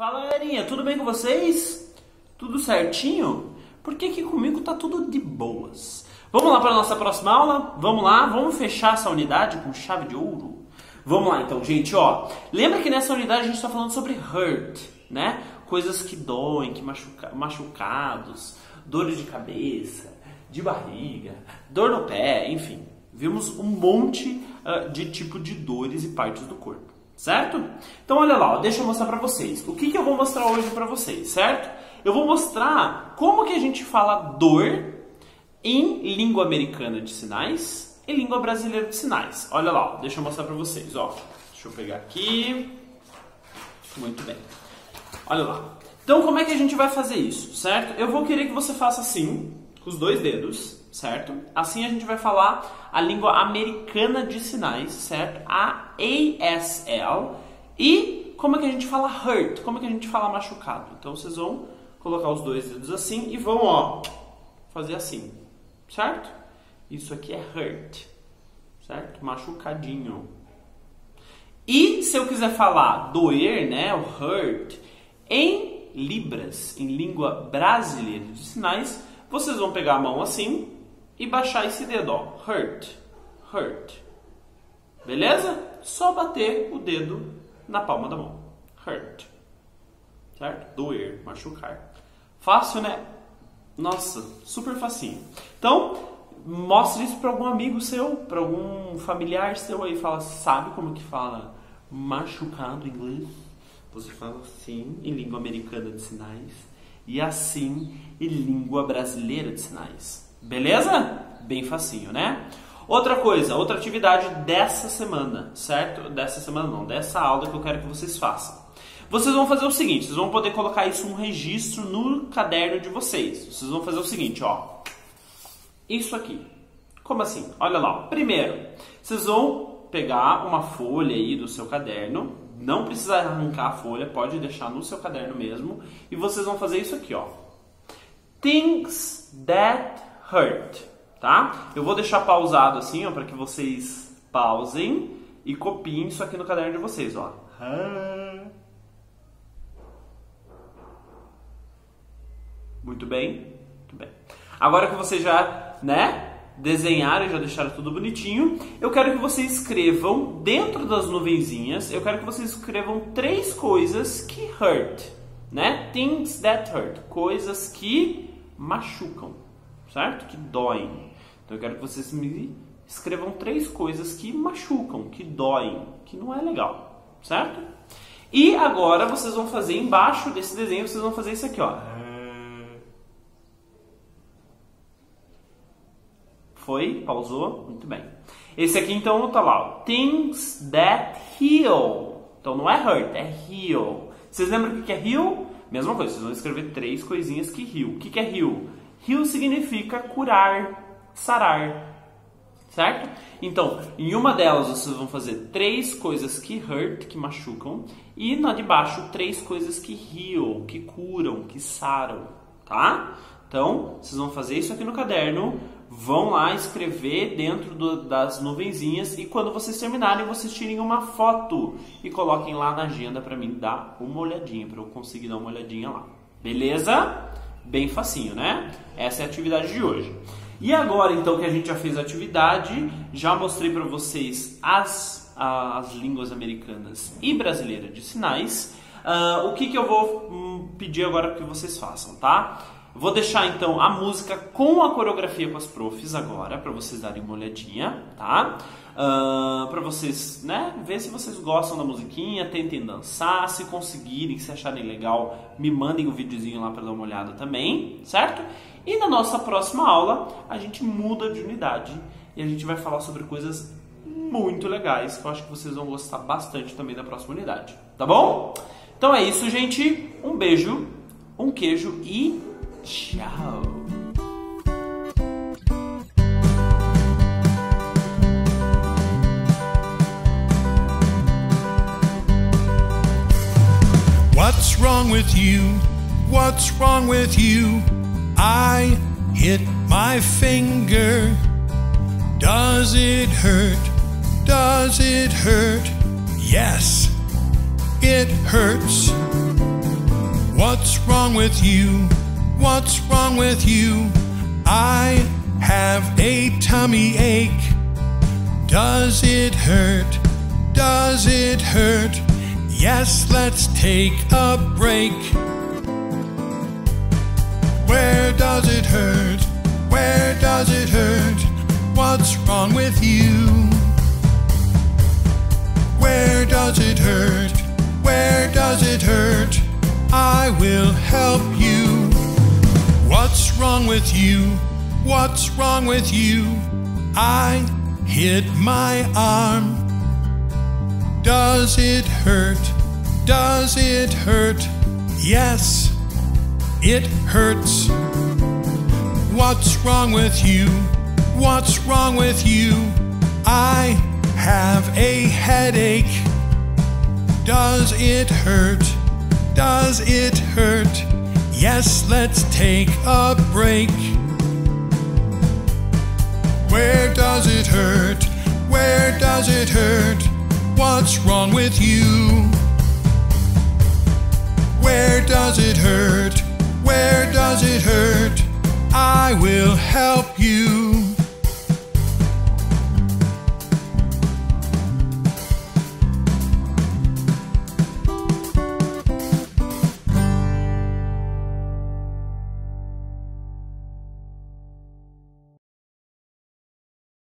Fala galerinha, tudo bem com vocês? Tudo certinho? Porque aqui comigo tá tudo de boas. Vamos lá para a nossa próxima aula? Vamos lá, vamos fechar essa unidade com chave de ouro? Vamos lá então, gente, ó. Lembra que nessa unidade a gente está falando sobre hurt, né? Coisas que doem, que machuca, machucados, dores de cabeça, de barriga, dor no pé, enfim. Vimos um monte uh, de tipo de dores e partes do corpo, certo? Então olha lá, ó, deixa eu mostrar para vocês. O que, que eu vou mostrar hoje para vocês, certo? Eu vou mostrar como que a gente fala dor em língua americana de sinais e língua brasileira de sinais. Olha lá, ó, deixa eu mostrar para vocês, ó. Deixa eu pegar aqui. Muito bem. Olha lá. Então, como é que a gente vai fazer isso, certo? Eu vou querer que você faça assim, com os dois dedos, certo? Assim a gente vai falar a língua americana de sinais, certo? A ASL. E como é que a gente fala hurt? Como é que a gente fala machucado? Então, vocês vão colocar os dois dedos assim e vão, ó, fazer assim, certo? Isso aqui é hurt, certo? Machucadinho. E se eu quiser falar doer, né, o hurt, em libras, em língua brasileira de sinais, vocês vão pegar a mão assim e baixar esse dedo, ó, hurt, hurt. Beleza? Só bater o dedo na palma da mão. Hurt. Certo? Doer, machucar. Fácil, né? Nossa, super facinho. Então, mostre isso para algum amigo seu, para algum familiar seu aí, fala, sabe como que fala machucado em inglês? Você fala assim em língua americana de sinais e assim em língua brasileira de sinais. Beleza? Bem facinho, né? Outra coisa, outra atividade dessa semana, certo? Dessa semana não, dessa aula que eu quero que vocês façam. Vocês vão fazer o seguinte, vocês vão poder colocar isso um registro no caderno de vocês. Vocês vão fazer o seguinte, ó. Isso aqui. Como assim? Olha lá. Primeiro, vocês vão pegar uma folha aí do seu caderno, não precisa arrancar a folha, pode deixar no seu caderno mesmo, e vocês vão fazer isso aqui, ó. Things that hurt, tá? Eu vou deixar pausado assim, ó, para que vocês pausem e copiem isso aqui no caderno de vocês, ó. Muito bem, muito bem. Agora que vocês já, né, desenharam e já deixaram tudo bonitinho, eu quero que vocês escrevam dentro das nuvenzinhas, eu quero que vocês escrevam três coisas que hurt, né? Things that hurt, coisas que machucam, certo? Que doem. Então eu quero que vocês me escrevam três coisas que machucam, que doem, que não é legal, certo? E agora vocês vão fazer embaixo desse desenho, vocês vão fazer isso aqui, ó. Foi? Pausou? Muito bem. Esse aqui então tá lá. Things that heal. Então não é hurt, é heal. Vocês lembram o que é heal? Mesma coisa, vocês vão escrever três coisinhas que heal. O que é heal? Heal significa curar, sarar. Certo? Então, em uma delas vocês vão fazer três coisas que hurt, que machucam, e na de baixo três coisas que heal, que curam, que saram, tá? Então, vocês vão fazer isso aqui no caderno, vão lá escrever dentro do, das nuvenzinhas e quando vocês terminarem, vocês tirem uma foto e coloquem lá na agenda para mim dar uma olhadinha, para eu conseguir dar uma olhadinha lá. Beleza? Bem facinho, né? Essa é a atividade de hoje. E agora, então, que a gente já fez a atividade, já mostrei para vocês as, as línguas americanas e brasileiras de sinais, uh, o que, que eu vou hum, pedir agora que vocês façam, tá? Vou deixar então a música com a coreografia com as profs agora, para vocês darem uma olhadinha, tá? Uh, para vocês, né, ver se vocês gostam da musiquinha, tentem dançar, se conseguirem, se acharem legal, me mandem o um videozinho lá para dar uma olhada também, certo? E na nossa próxima aula, a gente muda de unidade e a gente vai falar sobre coisas muito legais, que eu acho que vocês vão gostar bastante também da próxima unidade, tá bom? Então é isso, gente. Um beijo, um queijo e Tchau. What's wrong with you? What's wrong with you? I hit my finger. Does it hurt? Does it hurt? Yes, it hurts. What's wrong with you? What's wrong with you? I have a tummy ache. Does it hurt? Does it hurt? Yes, let's take a break. Where does it hurt? Where does it hurt? What's wrong with you? Where does it hurt? Where does it hurt? I will help you. What's wrong with you? What's wrong with you? I hit my arm. Does it hurt? Does it hurt? Yes, it hurts. What's wrong with you? What's wrong with you? I have a headache. Does it hurt? Does it hurt? Yes, let's take a break. Where does it hurt? Where does it hurt? What's wrong with you? Where does it hurt? Where does it hurt? I will help